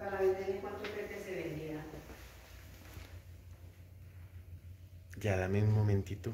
Para venderle cuánto cree que se vendía? Ya, dame un momentito.